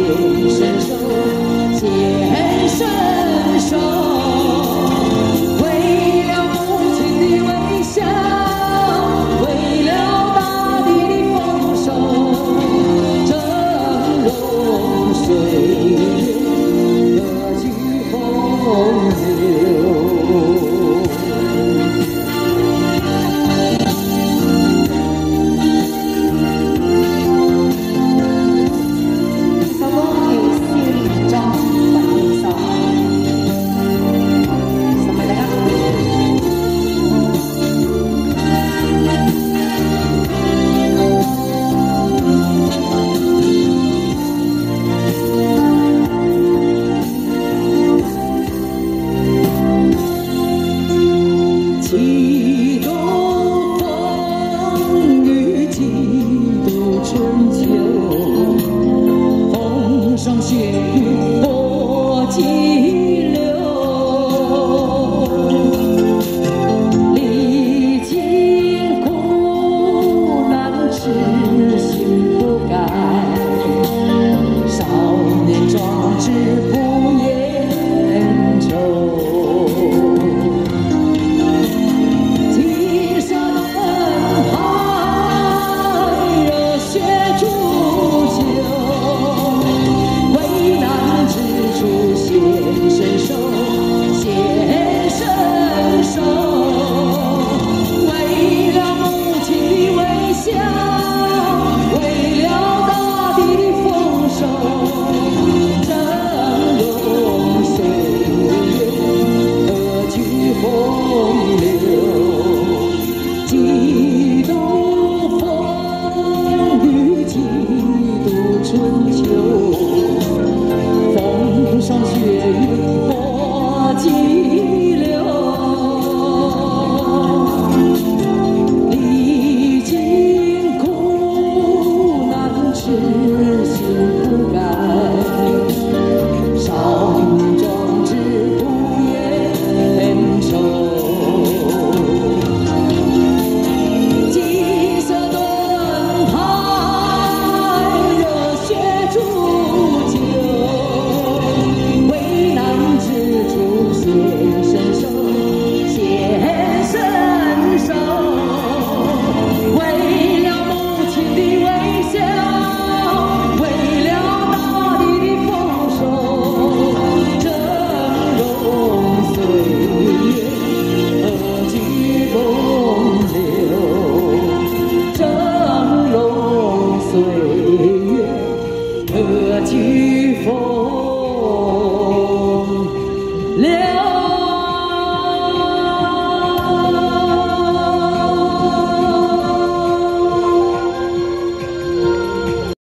you. team. 何惧风流？